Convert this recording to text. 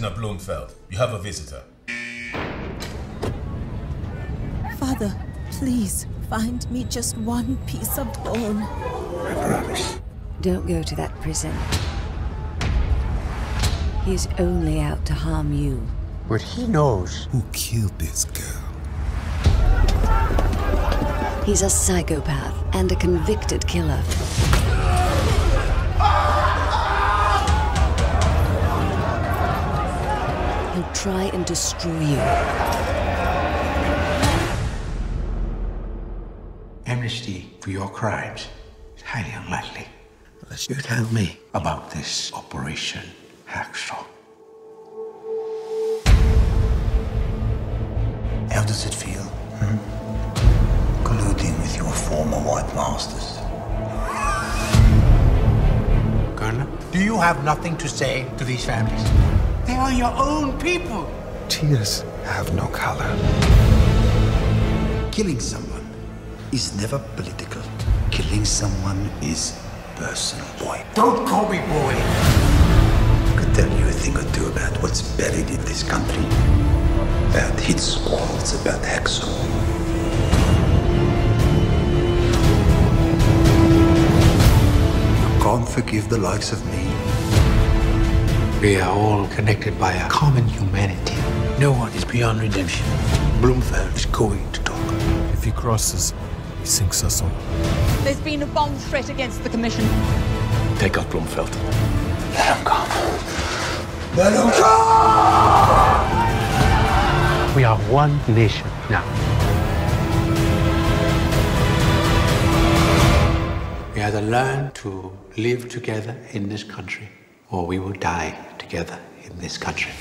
Prisoner Blomfeld, you have a visitor. Father, please find me just one piece of bone. I promise. Don't go to that prison. He is only out to harm you. But he knows who killed this girl. He's a psychopath and a convicted killer. He'll try and destroy you. Amnesty for your crimes is highly unlikely. Unless you tell me about this Operation Hacksaw. How does it feel? Hmm? Colluding with your former white masters. Colonel, do you have nothing to say to these families? They are your own people. Tears have no color. Killing someone is never political. Killing someone is personal, boy. Don't call me boy. I could tell you a thing or two about what's buried in this country. About hit squads, about Hacksaw. You can't forgive the likes of me. We are all connected by a common humanity. No one is beyond redemption. Blomfeld is going to talk. If he crosses, he sinks us all. There's been a bomb threat against the Commission. Take out Blomfeld. Let him come. Let him come! We are one nation now. We have to learn to live together in this country, or we will die together in this country.